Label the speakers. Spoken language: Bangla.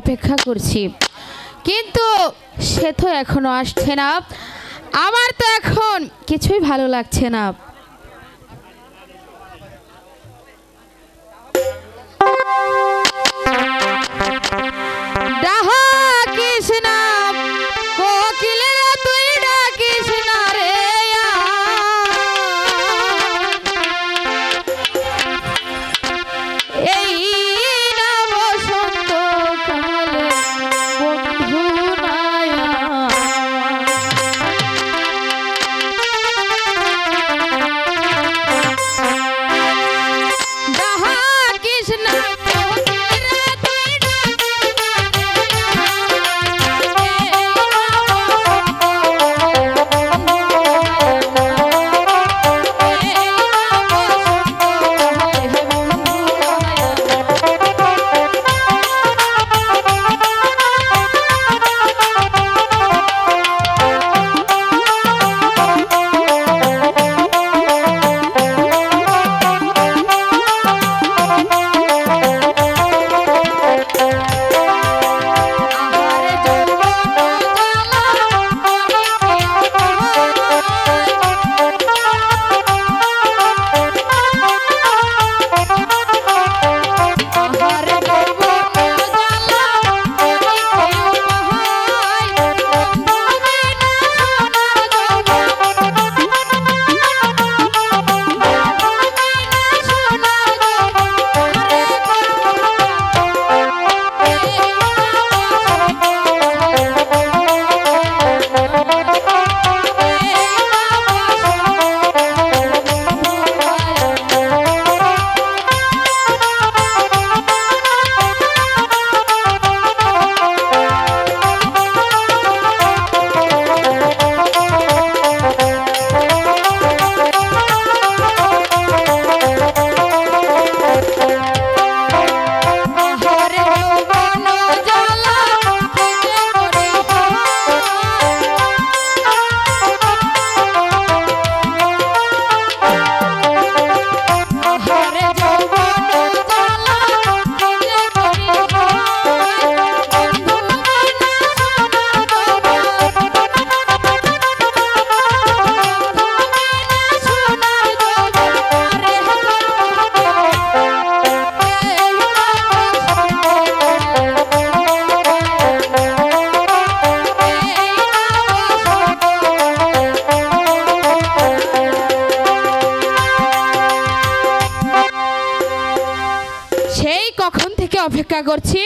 Speaker 1: অপেক্ষা করছি। কিন্তু সে তো এখনও আসছে না। আমার তো এখন কিছুই ভালো লাগছে না। África Gorti.